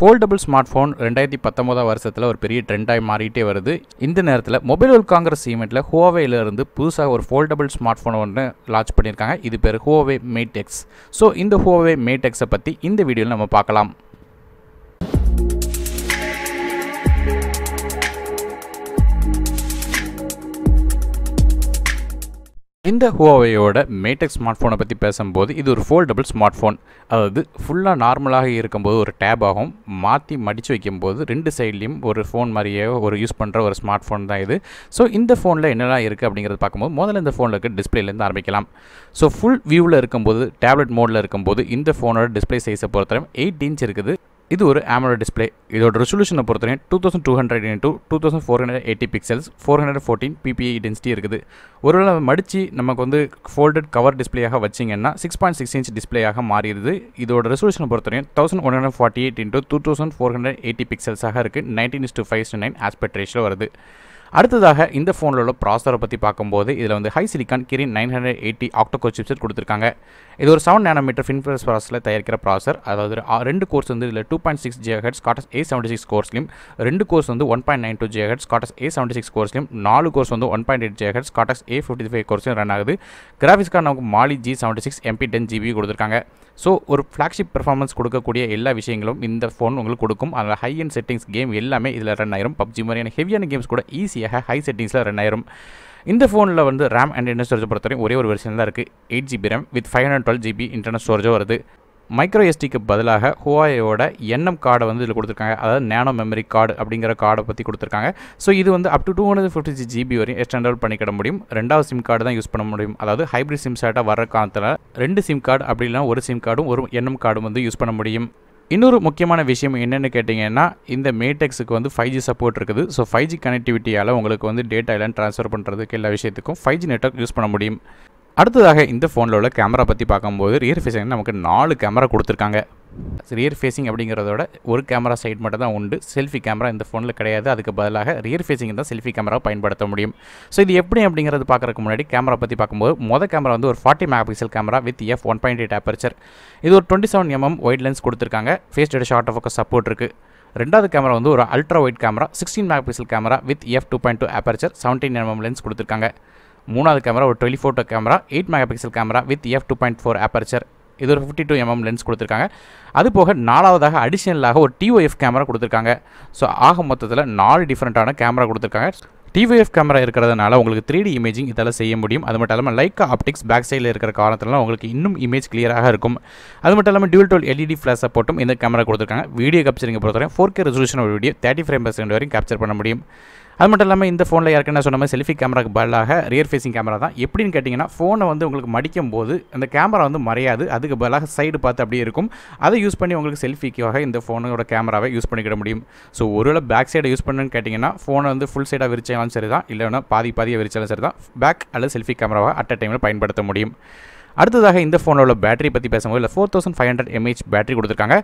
Foldable smart phone ரெண்டாயிரத்தி பத்தொம்போதாம் வருஷத்தில் ஒரு பெரிய ட்ரெண்டாக மாறிட்டே வருது. இந்த நேரத்தில் மொபைல் வேர்ல்ட் காங்கிரஸ் ஈவெண்ட்டில் ஹுவாவேல புதுசாக ஒரு ஃபோல்டபுள் ஸ்மார்ட் ஃபோன் ஒன்று லான்ச் பண்ணியிருக்காங்க. இது பேர் ஹுவாவே மேட் எக்ஸ் ஸோ இந்த ஹுவாவே மேட் எக்ஸை பற்றி இந்த வீடியோவில் நம்ம பார்க்கலாம். இந்த ஹுவாவையோட மேடெக் ஸ்மார்ட் ஃபோனை பற்றி பேசும்போது இது ஒரு ஃபோல்டபுள் ஸ்மார்ட் ஃபோன் அதாவது ஃபுல்லாக நார்மலாக இருக்கும்போது ஒரு டேப் ஆகும். மாற்றி மடித்து வைக்கும்போது ரெண்டு சைட்லேயும் ஒரு ஃபோன் மாதிரியே ஒரு யூஸ் பண்ணுற ஒரு ஸ்மார்ட் ஃபோன் தான் இது. ஸோ இந்த ஃபோனில் என்னெல்லாம் இருக்குது அப்படிங்கிறத பார்க்கும்போது முதல்ல இந்த ஃபோனில் இருக்க டிஸ்பிளேலேருந்து ஆரம்பிக்கலாம். ஸோ ஃபுல் வியூவில் இருக்கும்போது டேப்லெட் மோடில் இருக்கும்போது இந்த ஃபோனோட டிஸ்பிளே சைஸை பொறுத்தவரை எயிட் இன்ச் இருக்குது. இது ஒரு AMOLED டிஸ்பிளே இதோட ரெசல்யூஷனை பொறுத்தவரையும் two thousand two hundred into two thousand four hundred eighty pixels four hundred fourteen PPI density இருக்குது. ஒருவேளை மடித்து நமக்கு வந்து ஃபோல்டட் கவர் டிஸ்பிளேயாக வச்சிங்கன்னா சிக்ஸ் பாயிண்ட் சிக்ஸ் இன்ச் டிஸ்பிளேயாக மாறிடுது. இதோட ரெசல்யூஷனை பொறுத்தவரையும் thousand one hundred forty eight into two thousand four hundred eighty பிக்சல்ஸாக இருக்குது nineteen is to five nine aspect ratio வருது. அடுத்ததாக இந்த ஃபோனில் உள்ள ப்ராசரை பற்றி பார்க்கும்போது இதில் வந்து HiSilicon Kirin nine hundred eighty octacore chipset கொடுத்துருக்காங்க. இது ஒரு செவன் நேனோமீட்டர் ஃபின்ஃபரஸ் ப்ராசஸில் தயாரிக்கிற ப்ராசர் அதாவது ரெண்டு கோர்ஸ் வந்து இதில் டூ பாயிண்ட் சிக்ஸ் ஜிஹெட்ஸ் காட்டஸ் ஏ செவன்டி சிக்ஸ் கோர்ஸ்லையும் ரெண்டு கோர்ஸ் வந்து ஒன் பாயிண்ட் நைன் டூ ஜிஹெட்ஸ் காட்டஸ் ஏ செவன்டி சிக்ஸ் கோர்ஸ்லையும் நாலு கோர்ஸ் வந்து ஒன் பாயிண்ட் எயிட் ஜிஹெட்ஸ் காட்டஸ் ஏ ஃபிஃப்டி ஃபைவ் கோர்ஸ்லையும் ரன் ஆகுது. கிராஃபிக்ஸ்க்காக நமக்கு Mali G seventy six MP ten GB கொடுத்துருக்காங்க. ஸோ ஒரு ஃப்ளாக்ஷிப் பெர்ஃபார்மன்ஸ் கொடுக்கக்கூடிய எல்லா விஷயங்களும் இந்த ஃபோன் உங்களுக்கு கொடுக்கும். அதில் ஹை அண்ட் செட்டிங்ஸ் கேம் எல்லாமே இதில் ரன் ஆயிரும். பப்ஜி மாதிரியான ஹெவியான கேம்ஸ் கூட ஈஸி ஈஸியாக ஹை செட்டிங்ஸில் ரன் ஆயிரும் இந்த ஃபோனில் வந்து ரேம் அண்ட் இன்டர்னல் ஸ்டோரேஜ் பொறுத்தவரையும் ஒரே ஒரு வெர்ஷன் தான் இருக்குது eight GB RAM with five hundred twelve GB internal ஸ்டோரேஜோ வருது. மைக்ரோ எஸ்டிக்கு பதிலாக ஹுவாயோட என்எம் கார்டை வந்து இதில் கொடுத்துருக்காங்க. அதாவது நேனோ மெமரி கார்டு அப்படிங்கிற கார்டை பற்றி கொடுத்துருக்காங்க. ஸோ இது வந்து up to two hundred fifty six GB வரையும் எக்ஸ்டெண்டல் பண்ணிக்கிட முடியும். ரெண்டாவது சிம் கார்டு தான் யூஸ் பண்ண முடியும். அதாவது ஹைப்ரிட் சிம் சாட்டாக வர காலத்தில் ரெண்டு சிம் கார்டு அப்படி இல்லைனா ஒரு சிம் கார்டும் ஒரு என்எம் கார்டும் வந்து யூஸ் பண்ண முடியும். இன்னொரு முக்கியமான விஷயம் என்னென்னு கேட்டிங்கன்னா இந்த மேடெக்ஸுக்கு வந்து ஃபைவ் ஜி சப்போர்ட் இருக்குது. ஸோ ஃபைவ் ஜி கனெக்டிவிட்டியால் உங்களுக்கு வந்து டேட்டா எல்லாம் ட்ரான்ஸ்ஃபர் பண்ணுறதுக்கு எல்லா விஷயத்துக்கும் ஃபைவ் ஜி நெட்ஒர்க் யூஸ் பண்ண முடியும். அடுத்ததாக இந்த ஃபோனில் உள்ள கேமரா பற்றி பார்க்கும்போது ரியர் ஃபேஸிங் நமக்கு நாலு கேமரா கொடுத்துருக்காங்க. ரியர் ஃபேஸிங் அப்படிங்கிறதோட ஒரு கேமரா சைட் மட்டும் தான் உண்டு. செல்ஃபி கேமரா இந்த ஃபோனில் கிடையாது. அதுக்கு பதிலாக ரியர் ஃபேஸிங் தான் செல்ஃபி கேமரா பயன்படுத்த முடியும். ஸோ இது எப்படி அப்படிங்கிறது பார்க்குறதுக்கு முன்னாடி கேமரா பற்றி பார்க்கும்போது மொதல் கேமரா வந்து ஒரு forty mega pixel camera with F one point eight aperture இது ஒரு twenty seven mm wide lens கொடுத்துருக்காங்க. Phase data short focus support இருக்குது ரெண்டாவது கேமரா வந்து ஒரு ultra wide camera sixteen mega pixel camera with F two point two aperture seventeen mm lens கொடுத்துருக்காங்க. மூணாவது camera ஒரு twenty photo camera eight mega pixel camera with F two point four aperture இது ஒரு fifty two MM lens கொடுத்துருக்காங்க. அது போக நாலாவதாக அடிஷனலாக ஒரு டிஓஎஃப் கேமரா கொடுத்துருக்காங்க. ஸோ ஆக மொத்தத்தில் நாலு டிஃப்ரெண்ட்டான கேமரா கொடுத்துருக்காங்க. டிவிஎஃப் கேமரா இருக்கிறதுனால உங்களுக்கு த்ரீ டி இமேஜிங் இதெல்லாம் செய்ய முடியும். அது மட்டும் இல்லாமல் லைக்கா ஆப்டிக்ஸ் பேக் சைடில் இருக்கிற காரணத்தினால உங்களுக்கு இன்னும் இமேஜ் கிளியராக இருக்கும். அது மட்டும் இல்லாமல் டியூல் டோல் எல்இடி ஃப்ளாஷை போட்டும் இந்த கேமரா கொடுத்துருக்காங்க. வீடியோ கேப்சரிங் பொறுத்தவரை four K resolution video thirty frame percent second வரைக்கும் கேப்சர் பண்ண முடியும். அது மட்டும் இல்லாமல் இந்த ஃபோனில் ஏற்கனவே சொன்ன மாதிரி செல்ஃபி கேமராக்கு பதிலாக ரியர் ஃபேஸிங் கேமரா தான். எப்படின்னு கேட்டிங்கன்னா ஃபோனை வந்து உங்களுக்கு மடிக்கும் போது அந்த கேமரா வந்து மறையாது. அதுக்கு பதிலாக சைடு பார்த்து அப்படியே இருக்கும். அதை யூஸ் பண்ணி உங்களுக்கு செல்ஃபிக்காக இந்த ஃபோனோட கேமராவை யூஸ் பண்ணிக்கிட முடியும். ஸோ ஒருவேளை பேக் சைடை யூஸ் பண்ணுன்னு கேட்டிங்கன்னா ஃபோனை வந்து ஃபுல் சைடாக விரிச்சாலும் சரி தான் இல்லைன்னா பாதி பாதியாக விரிச்சாலும் சரி தான் பேக் அல்லது செல்ஃபி கேமராவை அட் அ டைமில் பயன்படுத்த முடியும். அடுத்ததாக இந்த ஃபோனோட பேட்டரி பற்றி பேசும்போது இல்லை four thousand five hundred mAh battery கொடுத்துருக்காங்க.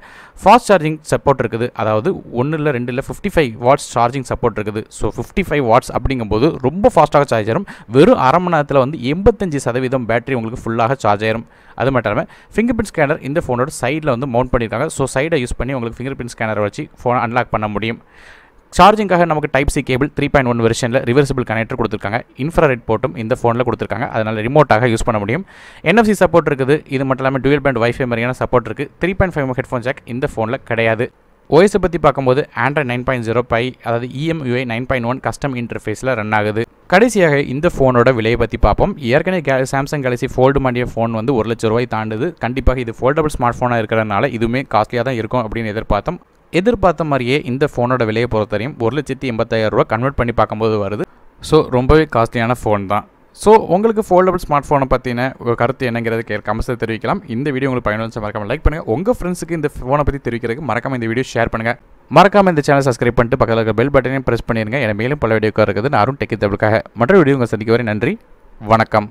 ஃபாஸ்ட் சார்ஜிங் சப்போர்ட் இருக்குது. அதாவது ஒன்று இல்லை ரெண்டு இல்லை fifty five watts charging support இருக்குது. ஸோ ஃபிஃப்டி ஃபைவ் வாட்ஸ் அப்படிங்கும்போது ரொம்ப ஃபாஸ்ட்டாக சார்ஜ் ஆயிரும். வெறும் அரை மணி நேரத்தில் வந்து எண்பத்தஞ்சு சதவீதம் பேட்டரி உங்களுக்கு ஃபுல்லாக சார்ஜ் ஆயிரும். அது மட்டும் இல்லாமல் ஃபிங்கர் பிரிண்ட் ஸ்கேனர் இந்த ஃபோனோட சைடில் வந்து மவுண்ட் பண்ணியிருக்காங்க. ஸோ சைடை யூஸ் பண்ணி உங்களுக்கு ஃபிங்கர் பிரிண்ட் ஸ்கேனரை வச்சு ஃபோனை அன்லாக் பண்ண முடியும். சார்ஜிங்காக நமக்கு type C cable three point one வெர்ஷனில் reversible connector கொடுத்துருக்காங்க. இன்ஃப்ராரெட் போட்டும் இந்த ஃபோனில் கொடுத்துருக்காங்க. அதனால் ரிமோட்டாக யூஸ் பண்ண முடியும். என்எஃப்சி சப்போர்ட் இருக்குது. இது மட்டும் இல்லாமல் டுவெல் பேண்ட் வைஃபை மாதிரியான சப்போர்ட் இருக்குது three point five headphone jack இந்த ஃபோனில் கிடையாது. ஓஎஸை பற்றி பார்க்கும்போது Android nine point zero pie அதாவது EMUI nine point one custom இன்டர்ஃபேஸில் run ஆகுது. கடைசியாக இந்த ஃபோனோட விலையை பற்றி பார்ப்போம். ஏற்கனவே கே சாம்சங் கேலக்ஸி ஃபோல்டு பண்ணிய ஃபோன் வந்து ஒரு லட்ச ரூபாய் தாண்டுது. கண்டிப்பாக இது ஃபோல்டபுள் ஸ்மார்ட் ஃபோனாக இருக்கிறதுனால இதுவுமே காஸ்ட்லியாக தான் இருக்கும் அப்படின்னு எதிர்பார்த்தோம். எதிர்பார்த்த மாதிரியே இந்த ஃபோனோட விலையை பொறுத்தவரையும் ஒரு லட்சத்தி எண்பத்தாயிரம் ரூபா கன்வெர்ட் பண்ணி பார்க்கும்போது வருது. ஸோ ரொம்பவே காஸ்ட்லியான ஃபோன் தான். ஸோ உங்களுக்கு ஃபோல்டபுள் ஸ்மார்ட் ஃபோனை பற்றின ஒரு கருத்து என்னங்கிறது கே கமெண்ட்ஸில் தெரிவிக்கலாம். இந்த வீடியோ உங்களுக்கு பயனுள்ள மறக்காம லைக் பண்ணுங்கள் உங்கள் ஃப்ரெண்ட்ஸுக்கு இந்த ஃபோனை பற்றி தெரிவிக்கிறதுக்கு மறக்காம இந்த வீடியோ ஷேர் பண்ணுங்கள் மறக்காம இந்த சேனல் சப்ஸ்கிரைப் பண்ணிட்டு பக்கத்தில் இருக்க பெல் பட்டனையும் ப்ரெஸ் பண்ணிடுங்க என மேலும் பல வீடியோக்காக இருக்குது. நான் அருண் டெக்கி தவிர்க்காக மற்ற வீடியோ உங்கள் சந்திக்க வரை நன்றி. வணக்கம்.